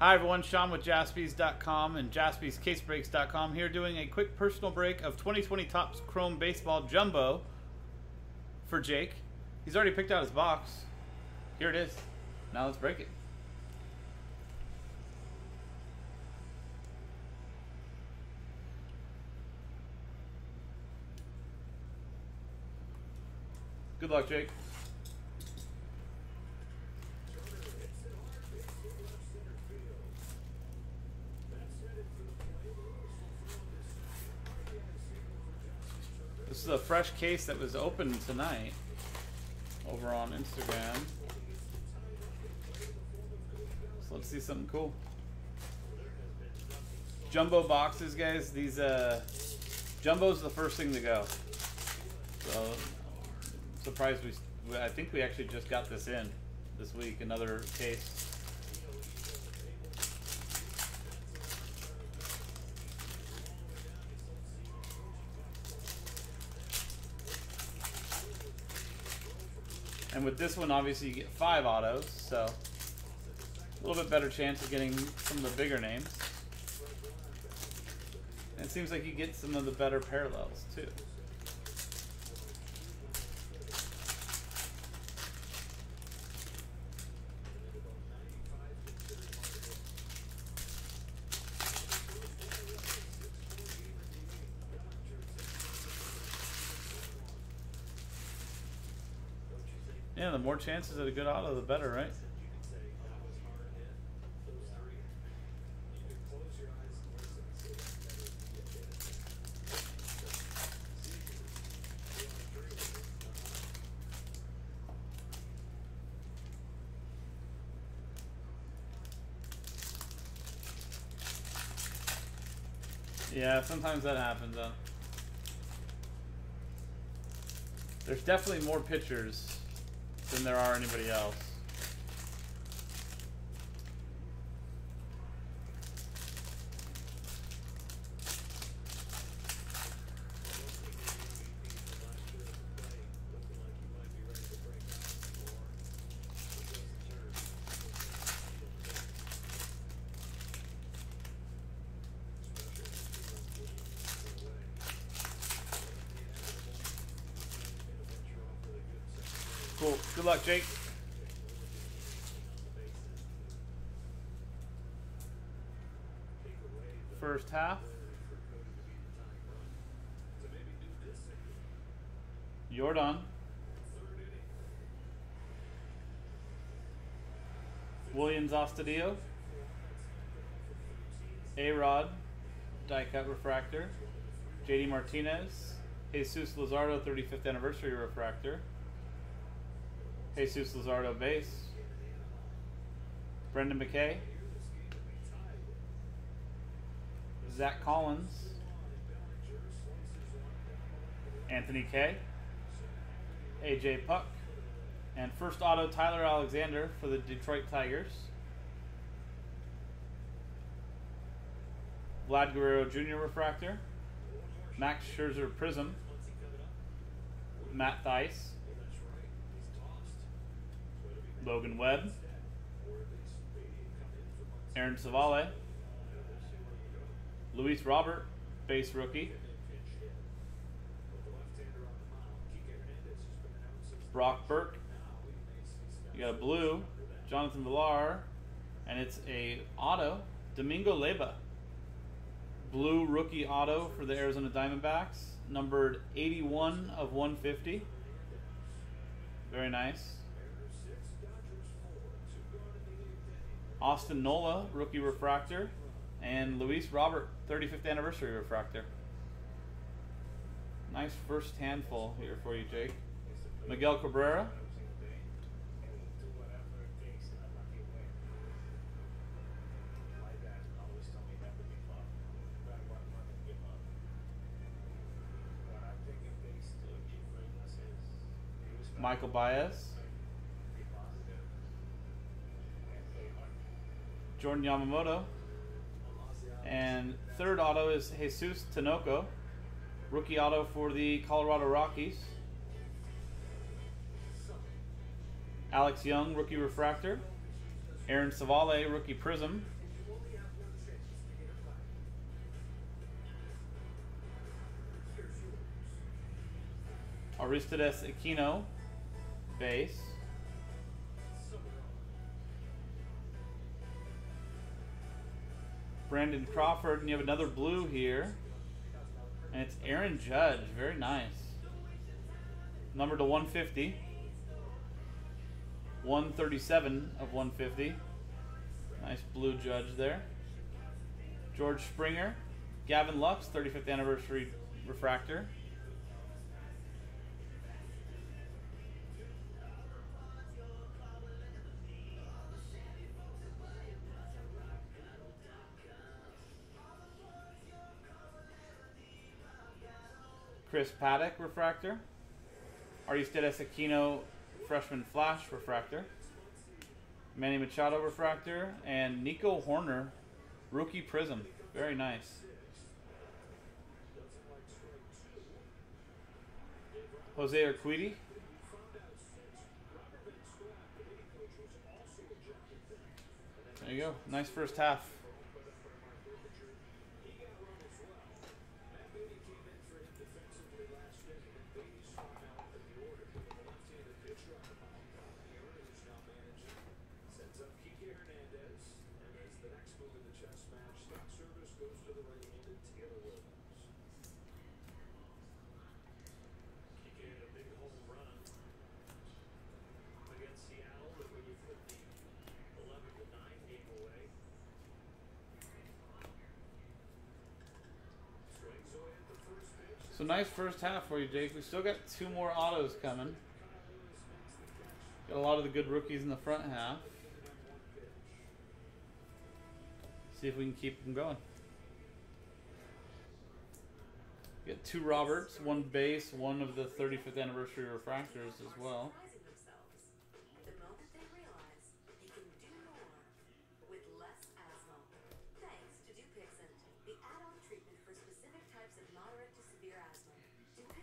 Hi everyone, Sean with Jaspys.com and JaspysCaseBreaks.com here doing a quick personal break of 2020 Topps Chrome Baseball Jumbo for Jake. He's already picked out his box. Here it is. Now let's break it. Good luck, Jake. Fresh case that was opened tonight over on Instagram. So let's see something cool. Jumbo boxes, guys. These uh, jumbo's the first thing to go. So surprised we. I think we actually just got this in this week. Another case. And with this one, obviously, you get five autos, so a little bit better chance of getting some of the bigger names. And it seems like you get some of the better parallels, too. Yeah, the more chances at a good auto, the better, right? Yeah, sometimes that happens, though. There's definitely more pitchers than there are anybody else. Cool. Good luck, Jake. First half. Jordan. Willians Astudillo. A-Rod. Die cut refractor. JD Martinez. Jesus Luzardo 35th anniversary refractor. Jesus Luzardo base. Brendan McKay. Zack Collins. Anthony Kay. AJ Puk. And first auto, Tyler Alexander for the Detroit Tigers. Vlad Guerrero Jr. Refractor. Max Scherzer Prism. Matt Thaiss. Logan Webb, Aaron Civale, Luis Robert, base rookie, Brock Burke, you got a blue, Jonathan Villar, and it's a auto, Domingo Leyba, blue rookie auto for the Arizona Diamondbacks, numbered 81 of 150. Very nice. Austin Nola, rookie refractor, and Luis Robert, 35th anniversary refractor. Nice first handful here for you, Jake. Miguel Cabrera. Michel Baez. Jordan Yamamoto. And third auto is Jesus Tinoco, rookie auto for the Colorado Rockies. Alex Young, rookie refractor. Aaron Civale, rookie prism. Aristides Aquino, base. Brandon Crawford, and you have another blue here. And it's Aaron Judge. Very nice. Number to 150. 137 of 150. Nice blue Judge there. George Springer. Gavin Lux, 35th anniversary refractor. Chris Paddack refractor. Aristides Aquino freshman flash refractor. Manny Machado refractor and Nico Hoerner rookie prism. Very nice. Jose Urquidy. There you go. Nice first half. So nice first half for you, Jake. We still got two more autos coming. Got a lot of the good rookies in the front half. See if we can keep them going. Get two Roberts, one base, one of the 35th anniversary refractors as well.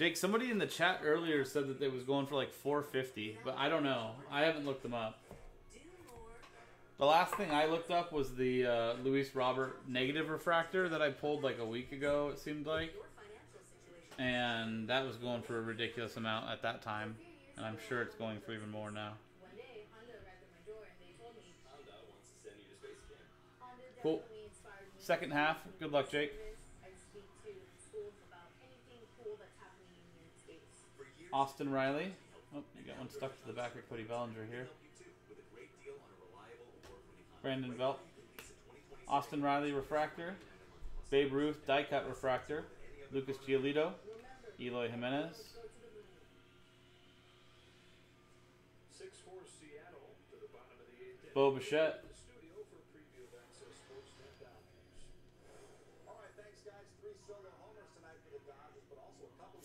Jake, somebody in the chat earlier said that it was going for like 450, but I don't know. I haven't looked them up. The last thing I looked up was the uh, Luis Robert negative refractor that I pulled like a week ago. It seemed like, and that was going for a ridiculous amount at that time. And I'm sure it's going for even more now. Cool. Second half. Good luck, Jake. Austin Riley. Oh, you got one stuck to the back of Cody Bellinger here. Brandon Belt. Austin Riley refractor. Babe Ruth die cut refractor. Lucas Giolito. Eloy Jimenez. Bo Bichette.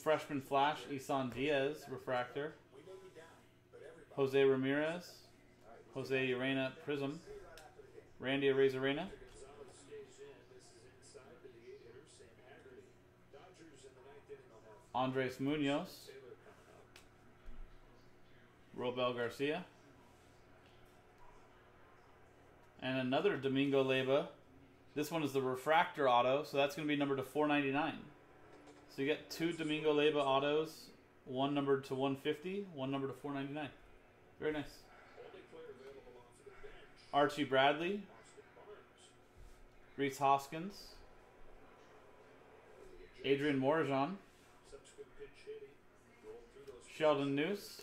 Freshman Flash, Isan Diaz, Refractor. Jose Ramirez. Jose Urena Prism. Randy Arozarena. Andres Munoz. Robel Garcia. and another Domingo Leyba. This one is the refractor auto, so that's going to be numbered to 499. So you get two Domingo Leyba autos, one numbered to 150, one numbered to 499. Very nice. Archie Bradley, Rhys Hoskins, Adrian Morejon, Sheldon Neuse,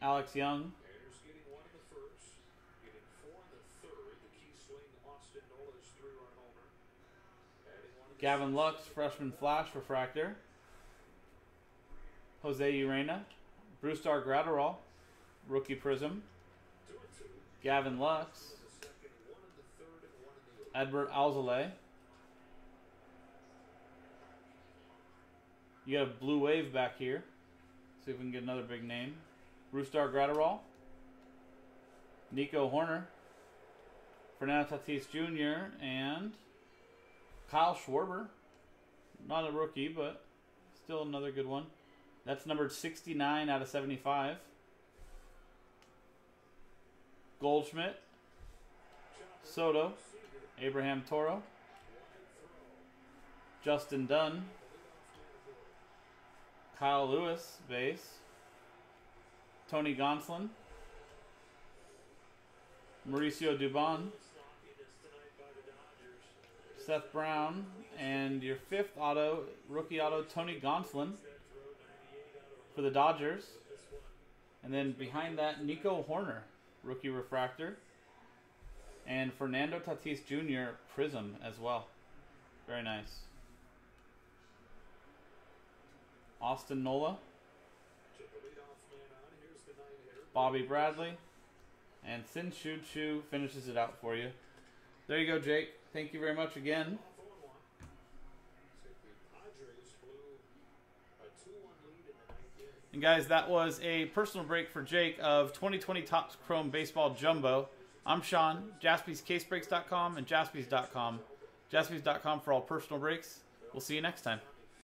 Alex Young. Gavin Lux, freshman flash refractor. Jose Urena. Brusdar Graterol, rookie prism. Gavin Lux. Adbert Alzolay. You got a blue wave back here. See if we can get another big name. Brusdar Graterol. Nico Hoerner, Fernando Tatis Jr. and Kyle Schwarber. Not a rookie, but still another good one. That's numbered 69 out of 75. Goldschmidt. Soto. Abraham Toro. Justin Dunn. Kyle Lewis, base. Tony Gonsolin. Mauricio Dubon. Seth Brown. And your fifth auto, rookie auto, Tony Gonsolin for the Dodgers. And then behind that, Nico Hoerner, rookie refractor. And Fernando Tatis Jr. Prism as well. Very nice. Austin Nola. Bobby Bradley. And Sin Shu Chu finishes it out for you. There you go, Jake. Thank you very much again. And guys, that was a personal break for Jake of 2020 Topps Chrome Baseball Jumbo. I'm Sean, jaspyscasebreaks.com and jaspys.com. Jaspys.com for all personal breaks. We'll see you next time.